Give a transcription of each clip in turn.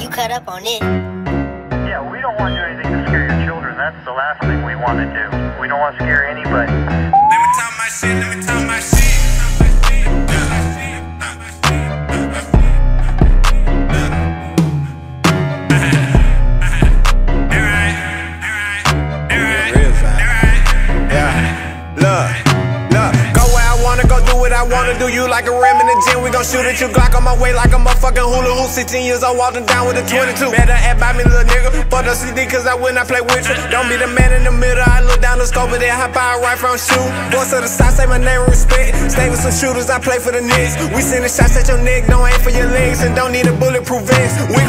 You cut up on it. Yeah, we don't want to do anything to scare your children. That's the last thing we want to do. We don't want to scare anybody. I wanna do you like a rim in the gym. We gon' shoot at you Glock on my way like a motherfucking hula hoop. 16 years old, walking down with a 22. Better act by me, little nigga. Fuck the CD, cause I will not play with you. Don't be the man in the middle. I look down the scope and then hop out right from shoot. Boys to the side, say my name respect. Stay with some shooters, I play for the Knicks. We sending shots at your neck, don't aim for your legs, and don't need a bulletproof vest. We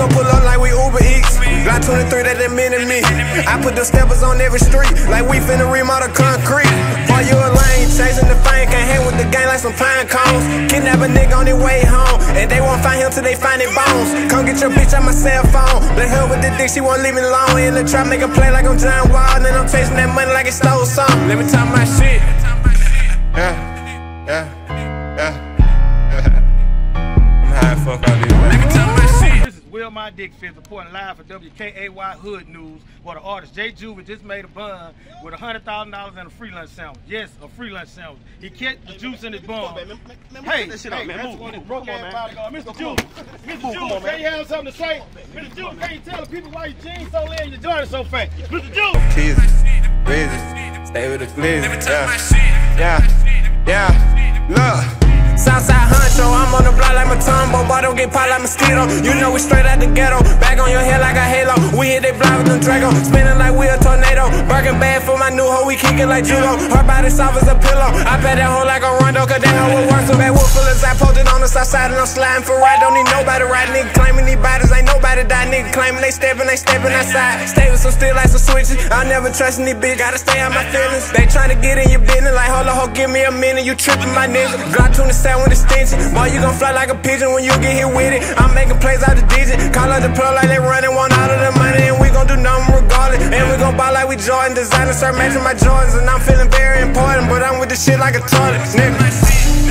23, that that mean to me. I put the steppers on every street, like we finna remodel concrete. Boy, you a lane, chasing the fame, can't hang with the gang like some pine cones. Kidnap a nigga on their way home, and they won't find him till they find their bones. Come get your bitch on my cell phone. Let her with the dick, she won't leave me alone. In the trap, make a play like I'm John Wall, and then I'm chasing that money like it stole something. Let me talk my shit. Yeah, yeah, yeah. I'm high fuck all these. Let me talk my shit. This is Will My Dick Fist reporting live for WKAY Hood News, where the artist Jay Juvie just made a bun with $100,000 and a free lunch sandwich. Yes, a free lunch sandwich. He kept the juice in his bun. Hey, that shit hey, up, man. that's Move, one of move, broke come on, ass man. bodyguard. Mr. Come on. Juvie, Mr. Move, come Juvie, on, can man. you have something to say? Mr. Juvie, can you tell the people why your jeans so lean and your joints so fat? Mr. Juvie! Keys, business, stay with the glizzy. Yeah, yeah, yeah. Look. Southside honcho, I'm on the block like my but don't get popped like mosquito. You know we straight out the ghetto, back on your head like a halo. We hit they block with them Draco, spinning like we a tornado. Birkin bad for my new hoe, we kick it like judo. Her body soft as a pillow. I bet that hoe like a rondo, cause that hoe will work so bad. Wolf of I posted on the south side and I'm sliding for right. Don't need nobody right, nigga claiming these bodies ain't nobody die. Nigga claiming they stepping, they stepping outside. Stay with some steel like some switches. I never trust any bitch, gotta stay out my feelings. They tryna get in your business, like hold on, ho, give me a minute. You tripping my nigga. Glock 27 with extension. Boy, you gon' fly like a pigeon when you get with it. I'm making plays out the digit. Call out the plug like they running, want all of the money, and we gon' do nothing regardless. And we gon' buy like we Jordan. Designer start matching my Jordans, and I'm feeling very important, but I'm with the shit like a toilet, nigga.